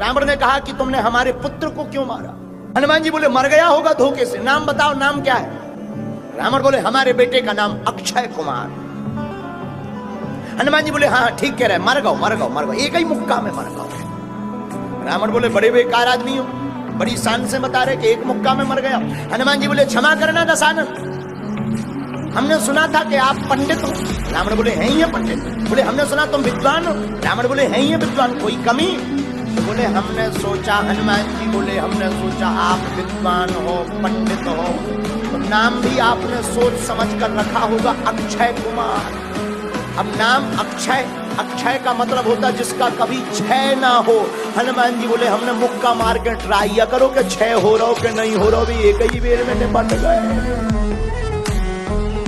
रावण ने कहा कि तुमने हमारे पुत्र को क्यों मारा? हनुमान जी बोले मर गया होगा धोखे से। नाम बताओ नाम क्या है? रावण बोले हमारे बेटे का नाम अक्षय कुमार। हनुमान जी बोले हाँ हाँ, ठीक कह रहे मर गो मर गो मर गो एक ही मुक्का में मर गो रावण बोले बड़े बेकार आदमी हो। बड़ी शान से बता रहे कि एक मुक्का में मर गया। हनुमान जी बोले क्षमा करना दशानन हमने सुना था कि आप पंडित हो। रावण बोले हैं ही पंडित? बोले हमने सुना तुम विद्वान हो। रावण बोले हैं ही विद्वान? कोई कमी? बोले, हमने सोचा हनुमान जी, बोले, हमने सोचा आप विद्वान हो, पंडित हो। तो नाम भी आपने सोच समझ कर रखा होगा, अक्षय कुमार। अब नाम अक्षय अक्षय का मतलब होता जिसका कभी क्षय ना हो। हनुमान जी बोले, हमने मुक्का मार के ट्राई या करो कि क्षय हो रहा हो कि नहीं हो रहा हो भी एक ही बेर में निपट गए।